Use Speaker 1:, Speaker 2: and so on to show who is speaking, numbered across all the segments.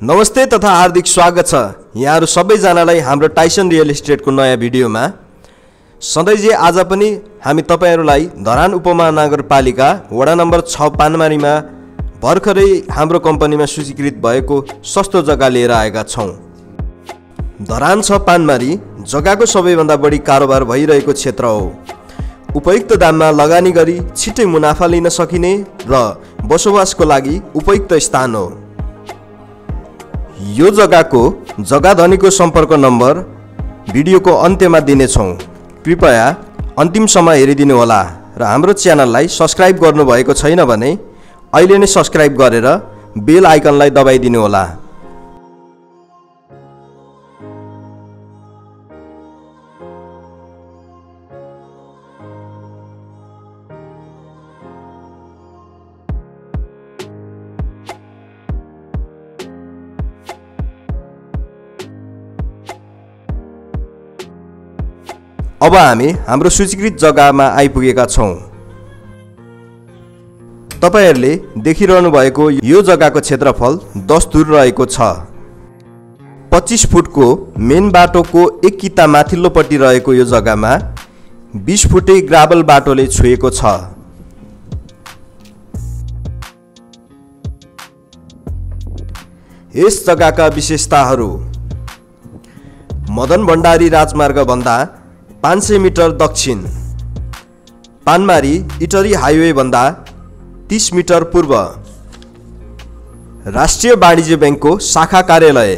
Speaker 1: नमस्ते तथा हार्दिक स्वागत छ। यहाँहरू सबैजनालाई हाम्रो टाइसन रियल इस्टेटको नयाँ भिडियोमा। सधैँ आज पनि हामी तपाईँहरूलाई धरान उपमहानगरपालिका वडा नम्बर छ पानमारीमा भर्खरै हाम्रो कम्पनीमा सूचीकृत भएको सस्तो जग्गा लिएर आएका छौँ। धरान छ पानमारी जग्गाको सबैभन्दा बढी कारोबार भइरहेको क्षेत्र हो। उपयुक्त दाममा लगानी गरी छिट्टै मुनाफा लिन सकिने र बसोबासको लागि उपयुक्त स्थान हो। यो जग्गाको जग्गा धनीको सम्पर्क नम्बर भिडियोको अन्त्यमा दिनेछौँ। कृपया अन्तिमसम्म हेरिदिनुहोला र हाम्रो च्यानललाई सब्सक्राइब गर्नुभएको छैन भने अहिले नै सब्सक्राइब गरेर बेल आइकनलाई दबाइदिनुहोला अब हामी हाम्रो सूचीकृत जग्गामा आइपुगेका छौँ। तपाईँहरूले देखिरहनु भएको यो जग्गाको क्षेत्रफल दस धुर रहेको छ। पच्चिस फुटको मेन बाटोको एक किता माथिल्लोपट्टि रहेको यो जग्गामा बिस फुटे ग्राभल बाटोले छोएको छ। यस जग्गाका विशेषताहरू मदन भण्डारी राजमार्गभन्दा पाँच सय मिटर दक्षिण। पानमारी इटरी हाइवेभन्दा तिस मिटर पूर्व। राष्ट्रिय वाणिज्य ब्याङ्कको शाखा कार्यालय।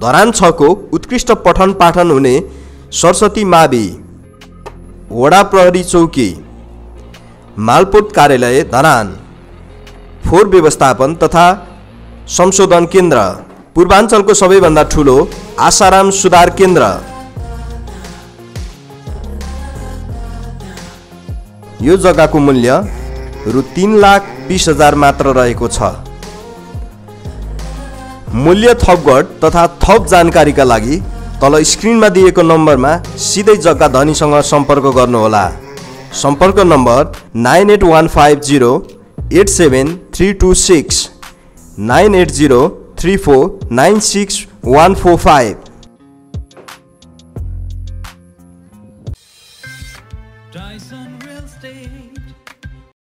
Speaker 1: धरान छको उत्कृष्ट पठन पाठन हुने सरस्वती मावि। वडा प्रहरी चौकी। मालपोत कार्यालय धरान। फोहोर व्यवस्थापन तथा संशोधन केन्द्र। पूर्वाञ्चलको सबैभन्दा ठुलो आसाराम सुधार केन्द्र। यो जग्गाको मूल्य रु तिन लाख बिस हजार मात्र रहेको छ। मूल्य थपगढ तथा थप जानकारीका लागि तल स्क्रिनमा दिएको नम्बरमा सिधै जग्गा धनीसँग सम्पर्क गर्नुहोला। सम्पर्क number nine eight one five zero eight seven three two six nine eight zero three four nine six one four five. Dyson Real Estate